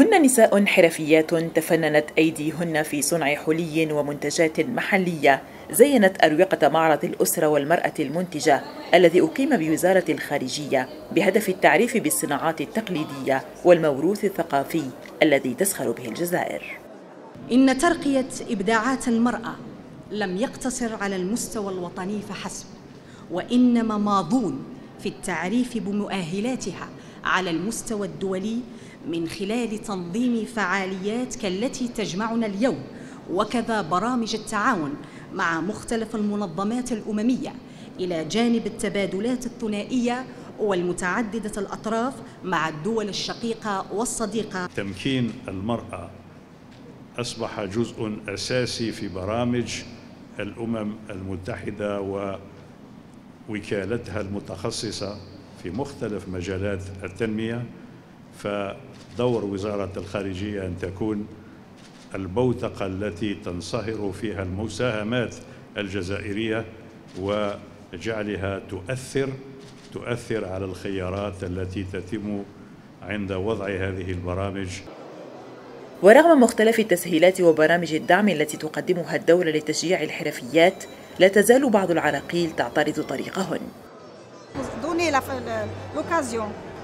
هن نساء حرفيات تفننت أيديهن في صنع حلي ومنتجات محلية زينت أروقة معرض الأسرة والمرأة المنتجة الذي أقيم بوزارة الخارجية بهدف التعريف بالصناعات التقليدية والموروث الثقافي الذي تزخر به الجزائر. إن ترقية إبداعات المرأة لم يقتصر على المستوى الوطني فحسب وإنما ماضون في التعريف بمؤهلاتها على المستوى الدولي من خلال تنظيم فعاليات كالتي تجمعنا اليوم وكذا برامج التعاون مع مختلف المنظمات الأممية إلى جانب التبادلات الثنائية والمتعددة الأطراف مع الدول الشقيقة والصديقة. تمكين المرأة أصبح جزء أساسي في برامج الأمم المتحدة ووكالتها المتخصصة في مختلف مجالات التنمية. فدور وزارة الخارجية أن تكون البوتقة التي تنصهر فيها المساهمات الجزائرية وجعلها تؤثر تؤثر على الخيارات التي تتم عند وضع هذه البرامج. ورغم مختلف التسهيلات وبرامج الدعم التي تقدمها الدولة لتشجيع الحرفيات لا تزال بعض العراقيل تعترض طريقهن.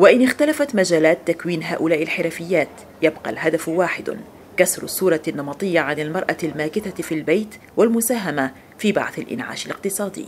وإن اختلفت مجالات تكوين هؤلاء الحرفيات يبقى الهدف واحد كسر الصورة النمطية عن المرأة الماكثة في البيت والمساهمة في بعث الإنعاش الاقتصادي.